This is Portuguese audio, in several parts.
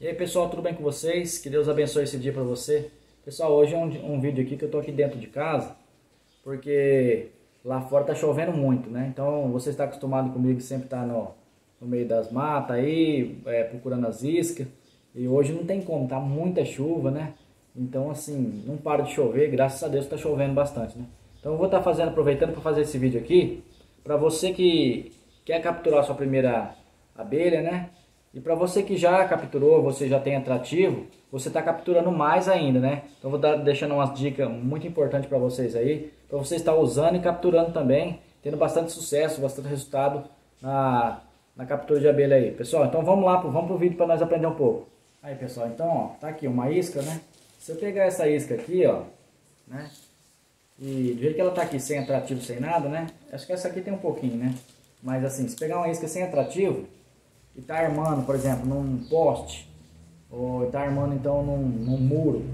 E aí pessoal, tudo bem com vocês? Que Deus abençoe esse dia para você. Pessoal, hoje é um, um, vídeo aqui que eu tô aqui dentro de casa, porque lá fora tá chovendo muito, né? Então você está acostumado comigo sempre estar tá no, no meio das matas aí, é, procurando as iscas. E hoje não tem como, tá muita chuva, né? Então assim, não para de chover, graças a Deus tá chovendo bastante, né? Então eu vou estar tá fazendo, aproveitando para fazer esse vídeo aqui, para você que quer capturar sua primeira abelha, né? E para você que já capturou, você já tem atrativo, você está capturando mais ainda, né? Então vou dar, deixando umas dicas muito importantes para vocês aí, para você estar usando e capturando também, tendo bastante sucesso, bastante resultado na, na captura de abelha aí. Pessoal, então vamos lá, vamos pro vídeo para nós aprender um pouco. Aí pessoal, então ó, tá aqui uma isca, né? Se eu pegar essa isca aqui, ó, né? E do jeito que ela tá aqui sem atrativo, sem nada, né? Acho que essa aqui tem um pouquinho, né? Mas assim, se pegar uma isca sem atrativo, e está armando, por exemplo, num poste, ou está armando então num, num, muro,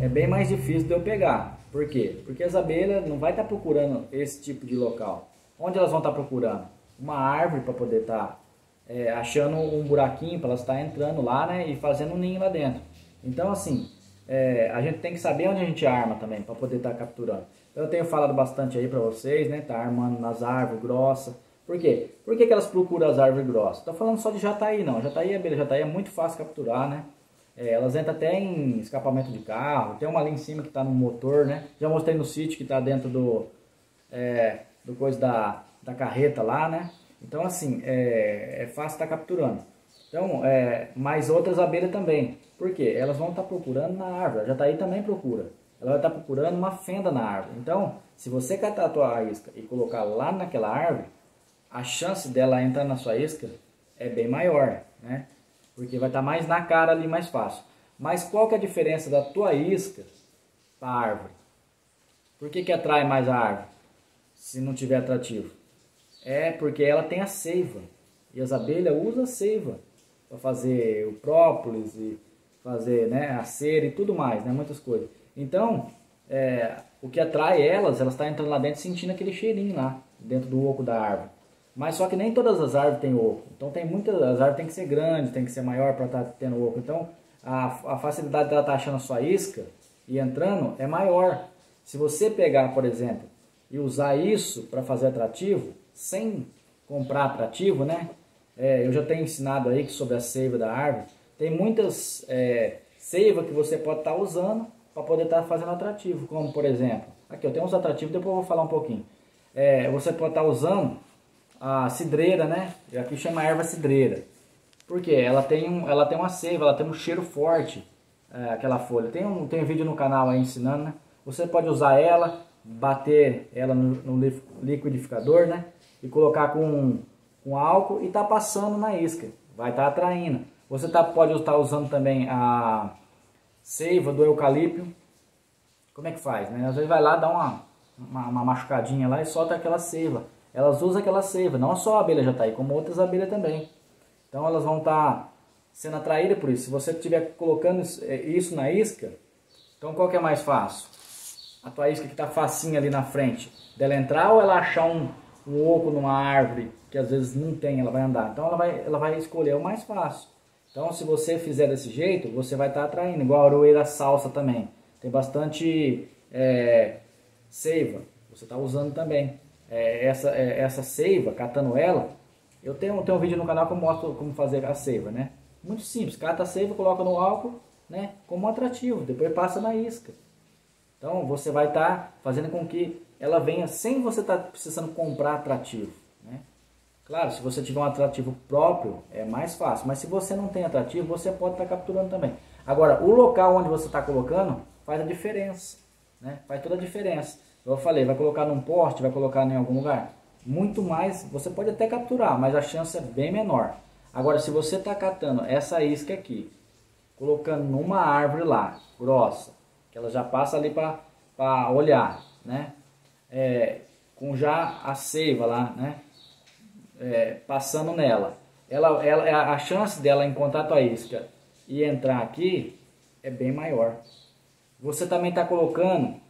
é bem mais difícil de eu pegar. Por quê? Porque as abelhas não vai estar tá procurando esse tipo de local. Onde elas vão estar tá procurando? Uma árvore para poder estar tá, é, achando um buraquinho para elas estar tá entrando lá né, e fazendo um ninho lá dentro. Então assim, é, a gente tem que saber onde a gente arma também para poder estar tá capturando. Eu tenho falado bastante aí para vocês, né? Tá armando nas árvores grossas por quê? Por que, que elas procuram as árvores grossas? Estou falando só de jataí não. Jataí, abelha jataí é muito fácil capturar, né? É, elas entram até em escapamento de carro. Tem uma ali em cima que está no motor, né? Já mostrei no sítio que está dentro do, é, do coisa da, da carreta lá, né? Então assim, é, é fácil estar tá capturando. Então, é, mais outras abelhas também. Por quê? Elas vão estar tá procurando na árvore. A jataí também procura. Ela vai estar tá procurando uma fenda na árvore. Então, se você catar a tua isca e colocar lá naquela árvore, a chance dela entrar na sua isca é bem maior, né? Porque vai estar tá mais na cara ali, mais fácil. Mas qual que é a diferença da tua isca para a árvore? Por que, que atrai mais a árvore, se não tiver atrativo? É porque ela tem a seiva. E as abelhas usam a seiva para fazer o própolis e fazer né, a cera e tudo mais, né, muitas coisas. Então, é, o que atrai elas, elas estão tá entrando lá dentro sentindo aquele cheirinho lá, dentro do oco da árvore. Mas só que nem todas as árvores têm oco. Então tem muitas, as árvores tem que ser grandes, tem que ser maior para estar tá tendo oco. Então a, a facilidade dela estar tá achando a sua isca e entrando é maior. Se você pegar, por exemplo, e usar isso para fazer atrativo, sem comprar atrativo, né? É, eu já tenho ensinado aí sobre a seiva da árvore. Tem muitas é, seivas que você pode estar tá usando para poder estar tá fazendo atrativo. Como por exemplo, aqui eu tenho uns atrativos, depois eu vou falar um pouquinho. É, você pode estar tá usando a cidreira, né? Aqui chama erva cidreira. Porque ela tem, um, ela tem uma seiva, ela tem um cheiro forte, é, aquela folha. Tem um, tem um vídeo no canal aí ensinando, né? Você pode usar ela, bater ela no, no liquidificador, né? E colocar com, com álcool e tá passando na isca. Vai estar tá atraindo. Você tá, pode estar usando também a seiva do eucalipto. Como é que faz, né? Às vezes vai lá, dá uma, uma, uma machucadinha lá e solta aquela seiva elas usam aquela seiva, não só a abelha jataí, como outras abelhas também. Então elas vão estar tá sendo atraídas por isso. Se você estiver colocando é, isso na isca, então qual que é mais fácil? A tua isca que está facinha ali na frente, dela entrar ou ela achar um, um oco numa árvore, que às vezes não tem, ela vai andar. Então ela vai, ela vai escolher o mais fácil. Então se você fizer desse jeito, você vai estar tá atraindo, igual a aroeira salsa também. Tem bastante é, seiva, você está usando também é, essa, é, essa seiva, catando ela, eu tenho, tenho um vídeo no canal que eu mostro como fazer a seiva, né? Muito simples, cata a seiva, coloca no álcool, né? Como atrativo, depois passa na isca. Então você vai estar tá fazendo com que ela venha sem você estar tá precisando comprar atrativo, né? Claro, se você tiver um atrativo próprio, é mais fácil. Mas se você não tem atrativo, você pode estar tá capturando também. Agora, o local onde você está colocando faz a diferença, né? Faz toda a diferença. Eu falei, vai colocar num poste, vai colocar em algum lugar. Muito mais, você pode até capturar, mas a chance é bem menor. Agora, se você está catando essa isca aqui, colocando numa árvore lá, grossa, que ela já passa ali para olhar, né? É, com já a seiva lá, né? É, passando nela. Ela, ela, a chance dela encontrar a isca e entrar aqui é bem maior. Você também está colocando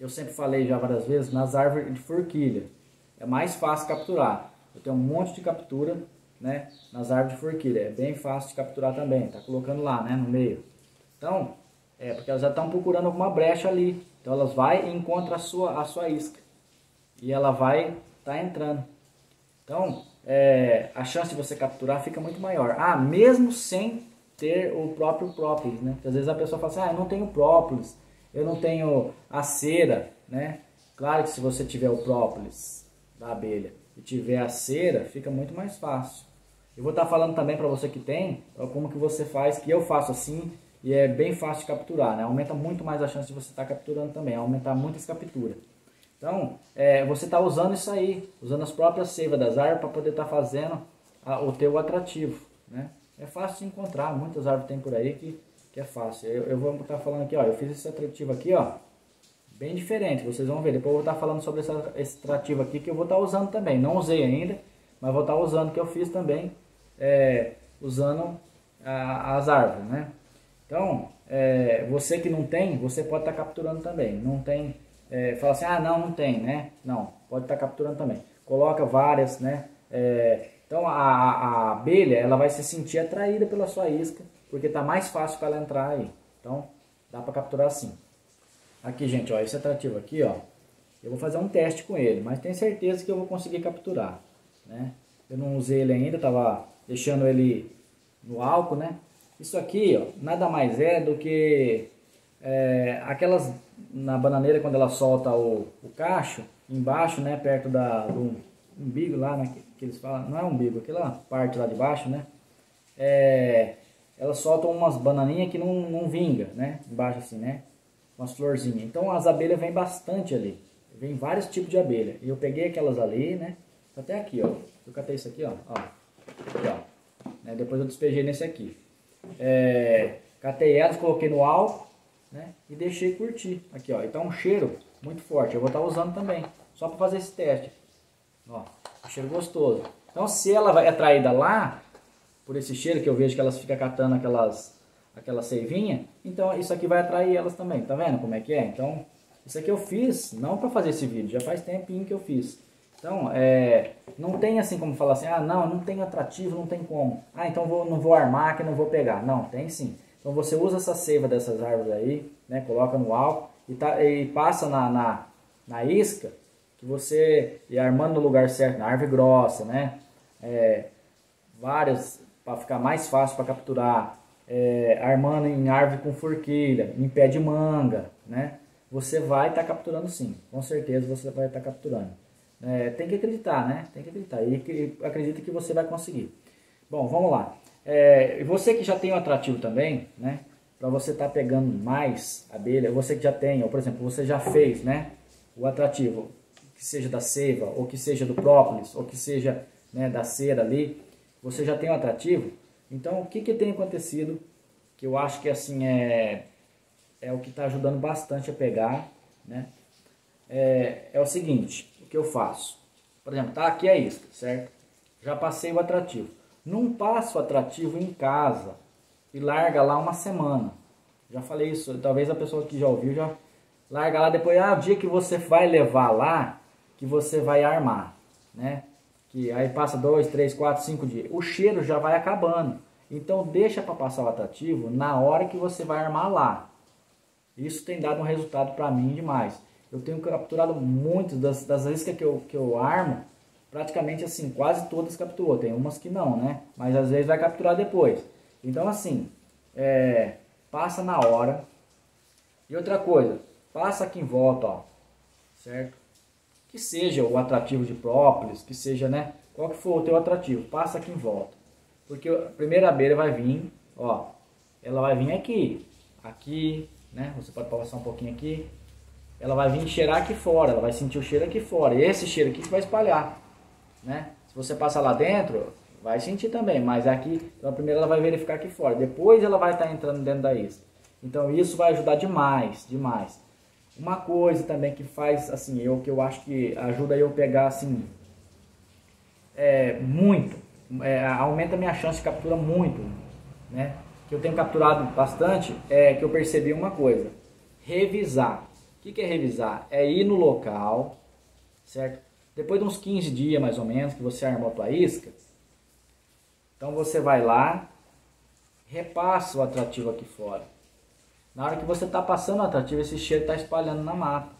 eu sempre falei já várias vezes, nas árvores de forquilha. É mais fácil capturar. Eu tenho um monte de captura né, nas árvores de forquilha. É bem fácil de capturar também, tá colocando lá, né, no meio. Então, é porque elas já estão procurando alguma brecha ali. Então elas vai e encontra a sua, a sua isca. E ela vai tá entrando. Então, é, a chance de você capturar fica muito maior. Ah, mesmo sem ter o próprio própolis, né? Porque às vezes a pessoa fala assim, ah, eu não tenho própolis, eu não tenho a cera, né? Claro que se você tiver o própolis da abelha e tiver a cera, fica muito mais fácil. Eu vou estar falando também para você que tem, como que você faz, que eu faço assim, e é bem fácil de capturar, né? Aumenta muito mais a chance de você estar capturando também, aumentar muito as capturas. Então, é, você está usando isso aí, usando as próprias seivas das árvores para poder estar tá fazendo a, o teu atrativo, né? É fácil de encontrar, muitas árvores tem por aí que, que é fácil. Eu, eu vou estar tá falando aqui, ó, eu fiz esse atrativo aqui, ó, bem diferente, vocês vão ver. Depois eu vou estar tá falando sobre esse, esse atrativo aqui que eu vou estar usando também. Não usei ainda, mas vou estar usando que eu fiz também, é, usando a, as árvores, né? Então, é, você que não tem, você pode estar tá capturando também. Não tem, é, fala assim, ah, não, não tem, né? Não, pode estar tá capturando também. Coloca várias, né? É, então, a, a, abelha, ela vai se sentir atraída pela sua isca, porque está mais fácil para ela entrar aí. Então, dá para capturar assim. Aqui, gente, ó, esse atrativo aqui, ó, eu vou fazer um teste com ele, mas tenho certeza que eu vou conseguir capturar, né? Eu não usei ele ainda, tava deixando ele no álcool, né? Isso aqui, ó, nada mais é do que é, aquelas na bananeira quando ela solta o, o cacho embaixo, né, perto da, do umbigo lá, né, que, que eles falam, não é umbigo, aquela parte lá de baixo, né, é, elas soltam umas bananinhas que não, não vinga, né, embaixo assim, né, umas florzinhas. Então as abelhas vêm bastante ali, vem vários tipos de abelha. E eu peguei aquelas ali, né, até aqui, ó, eu catei isso aqui, ó, ó, aqui, ó, né, depois eu despejei nesse aqui. É, catei elas, coloquei no álcool né, e deixei curtir. Aqui, ó. Então um cheiro muito forte. Eu vou estar usando também, só para fazer esse teste. Ó, cheiro gostoso. Então se ela vai atraída lá, por esse cheiro que eu vejo que elas ficam catando aquelas, aquela seivinha, então isso aqui vai atrair elas também. Tá vendo como é que é? Então isso aqui eu fiz, não para fazer esse vídeo, já faz tempinho que eu fiz. Então, é, não tem assim como falar assim, ah, não, não tem atrativo, não tem como. Ah, então vou, não vou armar que não vou pegar. Não, tem sim. Então você usa essa seiva dessas árvores aí, né, coloca no álcool e, tá, e passa na, na, na isca, que você ir armando no lugar certo, na árvore grossa, né, é, várias, para ficar mais fácil para capturar, é, armando em árvore com forquilha, em pé de manga, né, você vai estar tá capturando sim, com certeza você vai estar tá capturando. É, tem que acreditar, né? Tem que acreditar. E acredita que você vai conseguir. Bom, vamos lá. É, você que já tem o atrativo também, né? Para você estar tá pegando mais abelha, você que já tem, ou por exemplo, você já fez, né? O atrativo, que seja da seiva, ou que seja do própolis, ou que seja né, da cera ali, você já tem o atrativo. Então, o que, que tem acontecido? Que eu acho que assim é, é o que está ajudando bastante a pegar, né? É, é o seguinte, que eu faço? Por exemplo, tá aqui a isca, certo? Já passei o atrativo. Não passo o atrativo em casa e larga lá uma semana. Já falei isso, talvez a pessoa que já ouviu já larga lá depois, ah, o dia que você vai levar lá, que você vai armar, né? Que aí passa dois, três, quatro, cinco dias. O cheiro já vai acabando. Então deixa para passar o atrativo na hora que você vai armar lá. Isso tem dado um resultado para mim demais eu tenho capturado muitas das, das iscas que eu, que eu armo, praticamente assim, quase todas capturou. Tem umas que não, né? Mas às vezes vai capturar depois. Então assim, é, passa na hora. E outra coisa, passa aqui em volta, ó, certo? Que seja o atrativo de própolis, que seja, né? Qual que for o teu atrativo, passa aqui em volta. Porque a primeira abelha vai vir, ó, ela vai vir aqui, aqui, né? Você pode passar um pouquinho aqui, ela vai vir cheirar aqui fora, ela vai sentir o cheiro aqui fora. E esse cheiro aqui que vai espalhar, né? Se você passar lá dentro, vai sentir também, mas aqui, então primeiro ela vai verificar aqui fora, depois ela vai estar entrando dentro da isca. Então isso vai ajudar demais, demais. Uma coisa também que faz, assim, eu que eu acho que ajuda eu pegar, assim, é, muito, é, aumenta a minha chance de captura muito, né? Que eu tenho capturado bastante, é que eu percebi uma coisa, revisar. O que, que é revisar? É ir no local, certo? Depois de uns 15 dias mais ou menos que você armou a tua isca, Então você vai lá, repassa o atrativo aqui fora. Na hora que você está passando o atrativo, esse cheiro está espalhando na mata.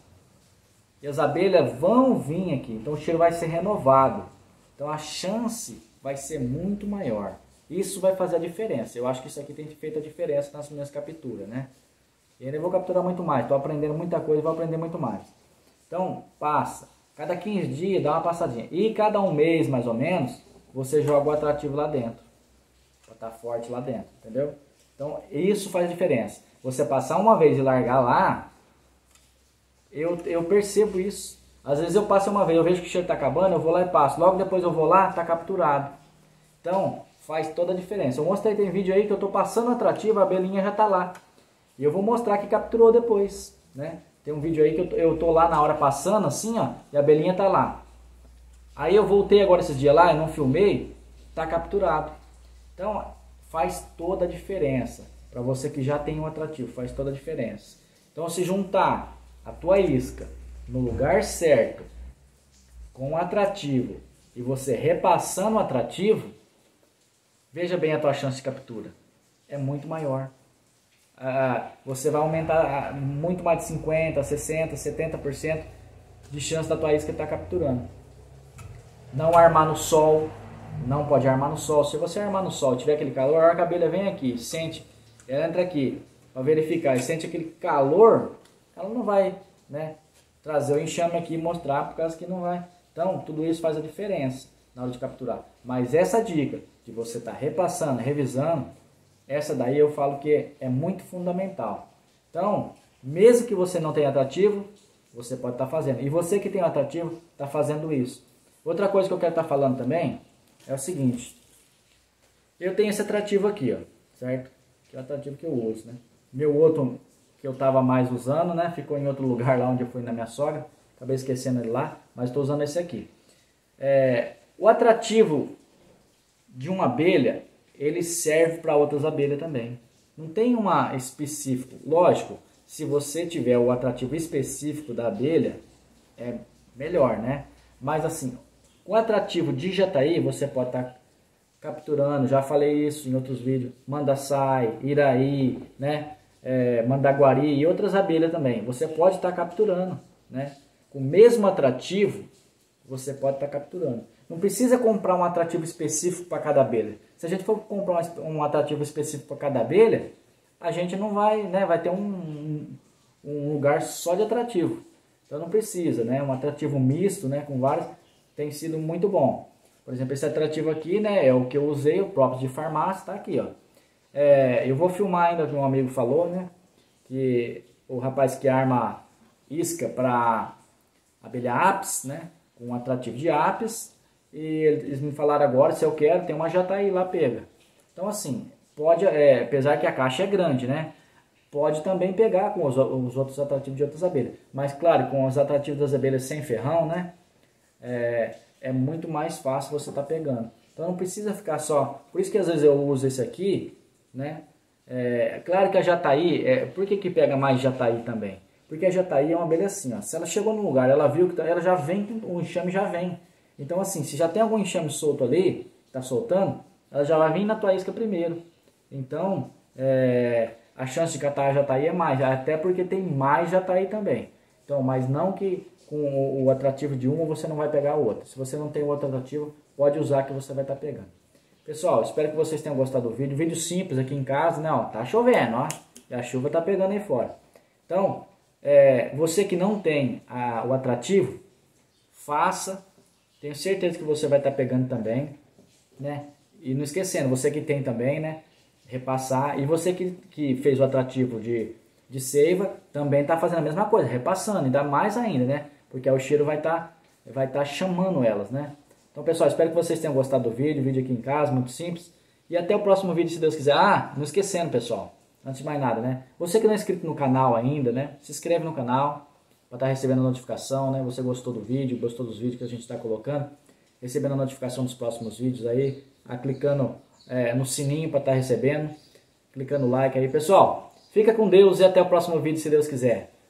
E as abelhas vão vir aqui, então o cheiro vai ser renovado. Então a chance vai ser muito maior. Isso vai fazer a diferença. Eu acho que isso aqui tem feito a diferença nas minhas capturas, né? E ainda vou capturar muito mais. Estou aprendendo muita coisa e vou aprender muito mais. Então, passa. Cada 15 dias dá uma passadinha. E cada um mês, mais ou menos, você joga o atrativo lá dentro. Para estar tá forte lá dentro, entendeu? Então, isso faz diferença. Você passar uma vez e largar lá, eu, eu percebo isso. Às vezes eu passo uma vez, eu vejo que o cheiro está acabando, eu vou lá e passo. Logo depois eu vou lá, está capturado. Então, faz toda a diferença. Eu mostrei, tem vídeo aí que eu estou passando atrativo, a abelhinha já está lá. E eu vou mostrar que capturou depois, né? Tem um vídeo aí que eu tô lá na hora passando assim, ó, e a abelhinha tá lá. Aí eu voltei agora esses dias lá, eu não filmei, tá capturado. Então, faz toda a diferença. Para você que já tem um atrativo, faz toda a diferença. Então, se juntar a tua isca no lugar certo, com o atrativo, e você repassando o atrativo, veja bem a tua chance de captura. É muito maior. Ah, você vai aumentar ah, muito mais de 50, 60, 70% de chance da tua isca estar capturando. Não armar no sol, não pode armar no sol. Se você armar no sol, tiver aquele calor, a abelha vem aqui, sente, entra aqui para verificar e sente aquele calor, ela não vai, né, trazer o enxame aqui e mostrar por causa que não vai. Então, tudo isso faz a diferença na hora de capturar. Mas essa dica de você estar tá repassando, revisando, essa daí eu falo que é muito fundamental. Então, mesmo que você não tenha atrativo, você pode estar tá fazendo. E você que tem atrativo, está fazendo isso. Outra coisa que eu quero estar tá falando também é o seguinte. Eu tenho esse atrativo aqui, ó, certo? Que é o atrativo que eu uso, né? Meu outro que eu estava mais usando, né? Ficou em outro lugar lá onde eu fui na minha sogra. Acabei esquecendo ele lá, mas estou usando esse aqui. É, o atrativo de uma abelha, ele serve para outras abelhas também. Não tem uma específico. Lógico, se você tiver o atrativo específico da abelha, é melhor, né? Mas assim, o atrativo de jataí você pode estar tá capturando, já falei isso em outros vídeos, mandaçai, iraí, né? É, mandaguari e outras abelhas também. Você pode estar tá capturando, né? Com o mesmo atrativo, você pode estar tá capturando. Não precisa comprar um atrativo específico para cada abelha. Se a gente for comprar um atrativo específico para cada abelha, a gente não vai, né? Vai ter um, um lugar só de atrativo. Então não precisa, né? Um atrativo misto, né? Com vários, tem sido muito bom. Por exemplo, esse atrativo aqui, né? É o que eu usei, o próprio de farmácia, tá aqui, ó. É, eu vou filmar ainda, que um amigo falou, né? Que o rapaz que arma isca para abelha apis, né? Com um atrativo de apis, e eles me falaram agora, se eu quero, tem uma Jataí lá pega. Então assim, pode, é, apesar que a caixa é grande, né? Pode também pegar com os, os outros atrativos de outras abelhas. Mas claro, com os atrativos das abelhas sem ferrão, né? É, é muito mais fácil você estar tá pegando. Então não precisa ficar só... Por isso que às vezes eu uso esse aqui, né? É, claro que a jataí, é, por que, que pega mais jataí também? Porque a jataí é uma abelha assim, ó. Se ela chegou no lugar, ela viu que tá, ela já vem, o enxame já vem. Então, assim, se já tem algum enxame solto ali, está soltando, ela já vai vir na tua isca primeiro. Então, é, a chance de catar a jataí é mais, até porque tem mais jataí também. Então, mas não que com o atrativo de uma você não vai pegar a outra. Se você não tem outro atrativo, pode usar que você vai estar tá pegando. Pessoal, espero que vocês tenham gostado do vídeo. Vídeo simples aqui em casa? Ó, tá chovendo, ó. E a chuva tá pegando aí fora. Então, é, você que não tem a, o atrativo, faça tenho certeza que você vai estar tá pegando também, né? E não esquecendo, você que tem também, né? Repassar. E você que, que fez o atrativo de, de seiva, também está fazendo a mesma coisa, repassando, ainda mais ainda, né? Porque o cheiro vai estar tá, vai tá chamando elas, né? Então, pessoal, espero que vocês tenham gostado do vídeo, vídeo aqui em casa, muito simples. E até o próximo vídeo, se Deus quiser. Ah, não esquecendo, pessoal, antes de mais nada, né? Você que não é inscrito no canal ainda, né? Se inscreve no canal, para estar tá recebendo notificação, né? Você gostou do vídeo, gostou dos vídeos que a gente está colocando, recebendo a notificação dos próximos vídeos aí, a, clicando é, no sininho para estar tá recebendo, clicando like aí. Pessoal, fica com Deus e até o próximo vídeo, se Deus quiser.